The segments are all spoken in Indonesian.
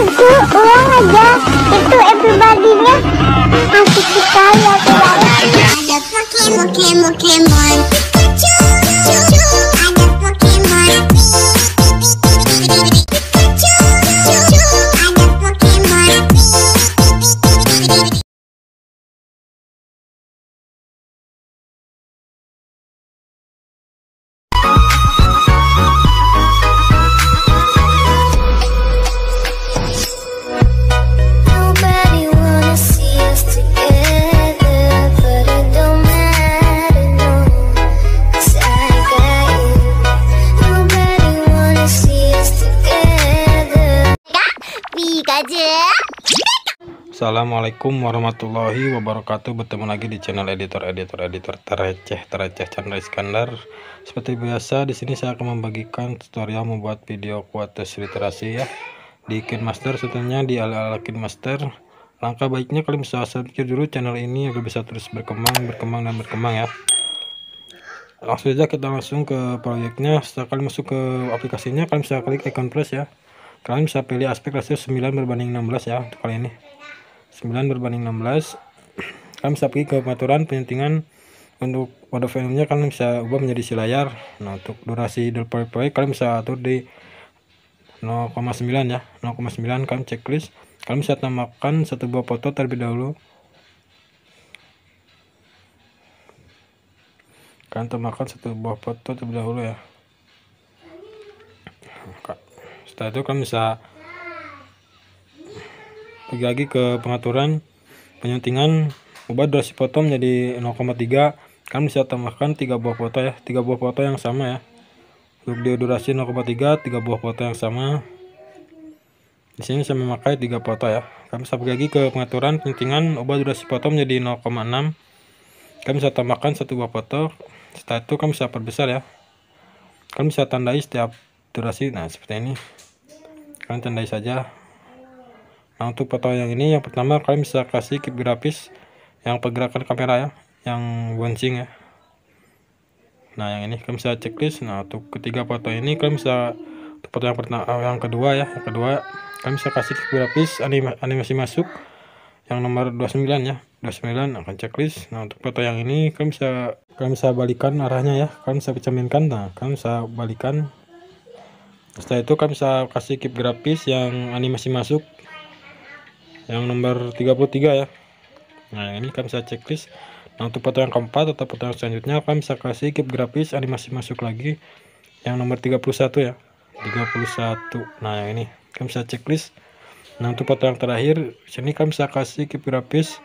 itu ulang aja. Itu everybody-nya. Asik sekali Pokemon Pokemon Pokemon. Pikachu Assalamualaikum warahmatullahi wabarakatuh. Bertemu lagi di channel editor-editor-editor tereceh tereceh Chandra Iskandar. Seperti biasa di sini saya akan membagikan tutorial membuat video kuatus literasi ya. Di Kinemaster setelahnya di ala-ala Kinemaster Langkah baiknya kalian bisa subscribe dulu channel ini agar bisa terus berkembang, berkembang dan berkembang ya. Langsung saja kita langsung ke proyeknya. Setelah kalian masuk ke aplikasinya kalian bisa klik icon plus ya. Kalian bisa pilih aspek rasio 9 berbanding 16 ya untuk kali ini 9 berbanding 16 kalian bisa pergi ke pengaturan penyetingan untuk mode filmnya kalian bisa ubah menjadi si layar. Nah untuk durasi del proyek kalian bisa atur di 0,9 ya 0,9 kalian checklist. Kalian bisa tambahkan satu buah foto terlebih dahulu. Kalian tambahkan satu buah foto terlebih dahulu ya. Setelah itu kalian bisa pergi lagi ke pengaturan penyetingan ubah durasi foto menjadi 0,3 kalian bisa tambahkan tiga buah foto ya tiga buah foto yang sama ya. Untuk durasi 0,3 tiga buah foto yang sama. Di sini saya memakai tiga foto ya. Kalian bisa lagi ke pengaturan penyetingan ubah durasi foto menjadi 0,6 kalian bisa tambahkan satu buah foto setelah itu kalian bisa perbesar ya. Kalian bisa tandai setiap durasi nah seperti ini. Kalian tandai saja Nah untuk foto yang ini yang pertama kalian bisa kasih keep grafis yang pergerakan kamera ya, yang bouncing ya. Nah yang ini kalian bisa checklist. Nah untuk ketiga foto ini kalian bisa untuk foto yang pertama, yang kedua ya, yang kedua kalian bisa kasih keep grafis anima, animasi masuk yang nomor 29 ya, 29 akan checklist. Nah untuk foto yang ini kalian bisa kalian bisa balikan arahnya ya, kalian bisa cerminkan. Nah kalian bisa balikan. Setelah itu kalian bisa kasih keep grafis yang animasi masuk yang nomor 33 ya. Nah ini kalian bisa checklist nah untuk foto yang keempat atau foto yang selanjutnya kalian bisa kasih keep grafis animasi masuk lagi. Yang nomor 31 ya. 31 nah yang ini. Kalian bisa checklist nah untuk foto yang terakhir sini kalian bisa kasih keep grafis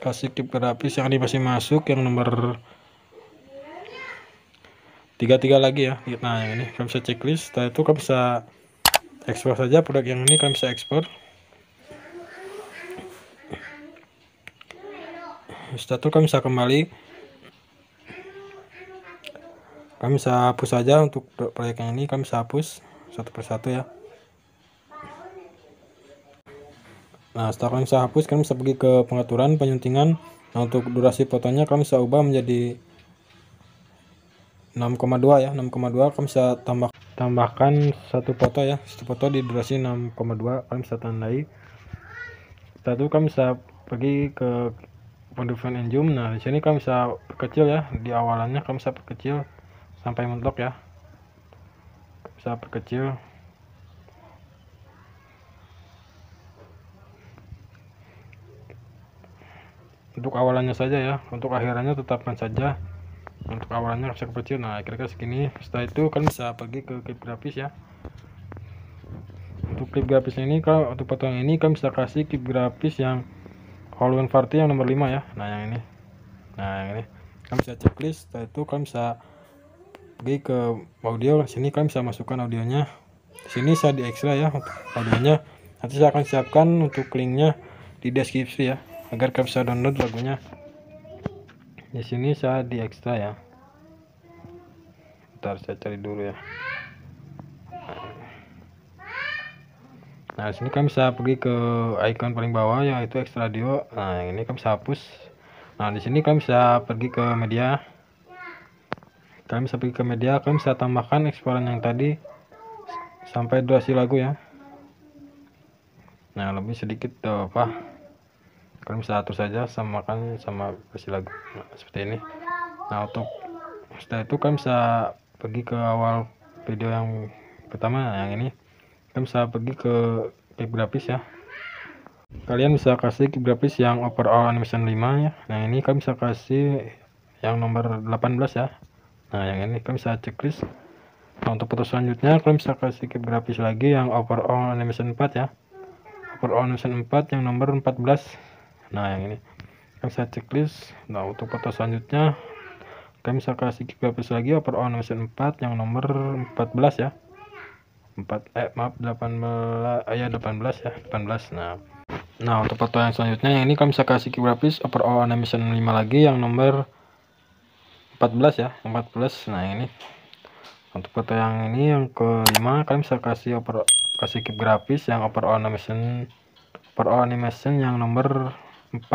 kasih keep grafis yang animasi masuk yang nomor 33 lagi ya. Nah yang ini kalian bisa checklist setelah itu kalian bisa ekspor saja produk yang ini kalian bisa ekspor itu kami bisa kembali. Kami bisa hapus saja untuk proyek yang ini. Kami bisa hapus satu persatu ya. Nah setelah kami bisa hapus kami bisa pergi ke pengaturan penyuntingan. Nah untuk durasi fotonya kami bisa ubah menjadi 6,2 ya 6,2 kami bisa tambah tambahkan satu foto ya. Satu foto di durasi 6,2 kami bisa tandai. Itu kami bisa pergi ke And zoom. Nah, di sini kami bisa perkecil ya. Di awalannya kami bisa perkecil sampai mentok ya. Bisa perkecil. Untuk awalannya saja ya. Untuk akhirannya tetapkan saja. Untuk awalannya bisa kecil. Nah, kira-kira segini. Setelah itu kalian bisa pergi ke klip grafis ya. Untuk klip grafis ini kalau untuk potong ini kalian bisa kasih klip grafis yang Hollywood Party yang nomor 5 ya. Nah yang ini. Nah yang ini. Kalian bisa checklist setelah itu kalian bisa pergi ke audio. Sini kalian bisa masukkan audionya. Sini saya di extra ya audionya. Nanti saya akan siapkan untuk linknya di deskripsi ya agar kalian bisa download lagunya. Di sini saya di extra ya. Ntar saya cari dulu ya Nah, sini kami bisa pergi ke icon paling bawah yaitu extra audio. Nah, ini kami bisa hapus. Nah, di sini kami bisa pergi ke media. Kalian bisa pergi ke media, kalian bisa tambahkan eksporan yang tadi sampai durasi lagu ya. nah lebih sedikit tuh apa kalian bisa atur saja samakan sama versi lagu nah, seperti ini nah untuk setelah itu kalian bisa pergi ke awal video yang pertama nah, yang ini kalian bisa pergi ke klip grafis ya. Kalian bisa kasih klip grafis yang overall animation 5 ya. Nah ini kalian bisa kasih yang nomor 18 ya. Nah yang ini kalian bisa checklist nah untuk foto selanjutnya kalian bisa kasih klip grafis lagi yang overall animation 4 ya. Overall animation 4 yang nomor 14 nah yang ini. Kalian bisa checklist nah untuk foto selanjutnya kalian bisa kasih klip grafis lagi overall animation 4 yang nomor 14 ya 4 eh maaf 18 eh, ya 18 ya 18 nah. Nah untuk foto yang selanjutnya yang ini kalian bisa kasih grafis overall animation 5 lagi yang nomor 14 ya 14 nah yang ini. Untuk foto yang ini yang kelima kalian bisa kasih over kasih keep grafis yang overall animation overall animation yang nomor 4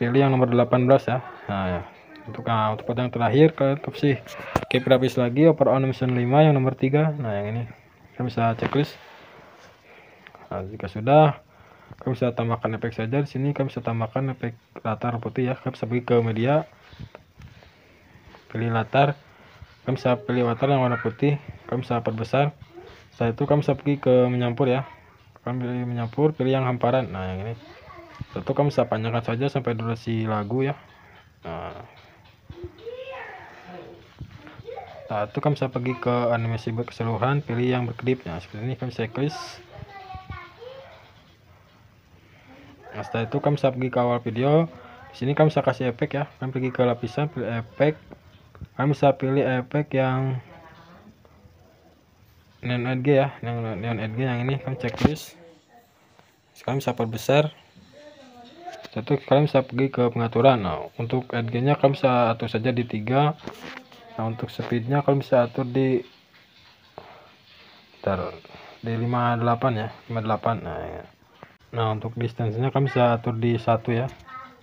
pilih yang nomor 18 ya nah ya untuk nah, untuk yang terakhir kalian kasih keep grafis lagi overall animation 5 yang nomor 3 nah yang ini. Kalian bisa checklist. Nah, jika sudah kalian bisa tambahkan efek saja di sini. Kalian bisa tambahkan efek latar putih ya. Kalian bisa pergi ke media. Pilih latar. Kalian bisa pilih latar yang warna putih. Kalian bisa perbesar. Setelah itu kalian bisa pergi ke menyampur ya. Kalian pilih menyampur pilih yang hamparan. Nah yang ini. Itu kalian bisa panjangkan saja sampai durasi lagu ya. Nah Nah, itu kalian bisa pergi ke animasi keseluruhan, pilih yang berkedip. Nah, seperti ini kalian bisa klik. Nah, setelah itu kalian bisa pergi ke awal video. Di sini kalian bisa kasih efek ya. Kalian pergi ke lapisan, pilih efek. Kalian bisa pilih efek yang neon edge ya, yang neon edge yang ini kalian checklist. Sekarang bisa perbesar. Satu kalian bisa pergi ke pengaturan. Nah, untuk edge-nya kalian bisa atur saja di tiga. Nah untuk speednya kalian bisa atur di bentar, di 58 ya 58 nah ya. nah untuk distance-nya kalian bisa atur di satu ya.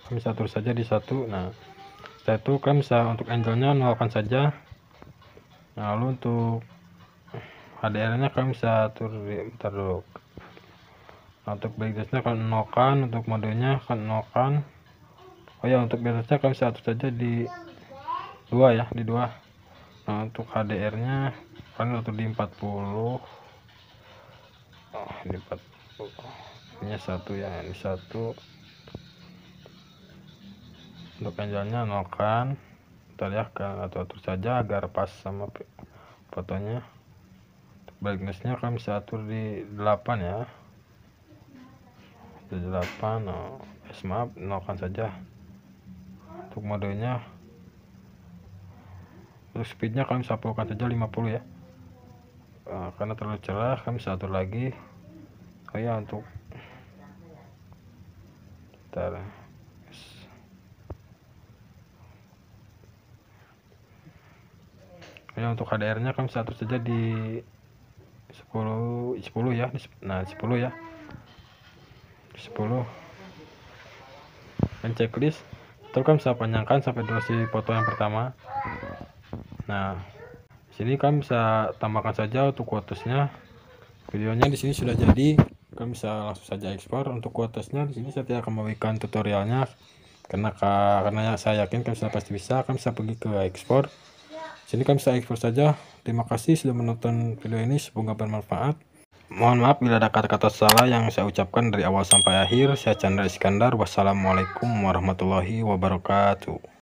Kalian bisa atur saja di satu. Nah setelah itu kalian bisa untuk angle-nya nolkan saja. Nah lalu untuk HDR-nya kalian bisa atur di bentar dulu untuk brightness-nya kalian nolkan untuk modenya kalian nolkan oh ya untuk kalian bisa atur saja di dua ya di dua. Nah untuk HDR nya kalian atur di 40 oh di 40 ini satu ya ini satu. Untuk anjalnya nolkan kita lihat kan atau atur saja agar pas sama fotonya. Brightnessnya kalian bisa atur di 8 ya di 8 oh, maaf nolkan saja. Untuk modenya untuk speednya kalian bisa puluhkan saja 50 ya. Nah, karena terlalu cerah kalian bisa atur lagi. Oh ya untuk Bentar. Oh ya untuk HDR nya kalian bisa atur saja di 10 10 ya nah 10 ya 10 dan checklist terus kan bisa panjangkan sampai durasi foto yang pertama Nah, sini kalian bisa tambahkan saja untuk quotesnya. Videonya di sini sudah jadi, kalian bisa langsung saja ekspor. Untuk quotesnya di sini saya tidak akan memberikan tutorialnya karena karena saya yakin kalian sudah pasti bisa. Kalian bisa pergi ke ekspor. Sini kalian bisa ekspor saja. Terima kasih sudah menonton video ini, semoga bermanfaat. Mohon maaf bila ada kata-kata salah yang saya ucapkan dari awal sampai akhir. Saya Chandra Iskandar. Wassalamualaikum warahmatullahi wabarakatuh.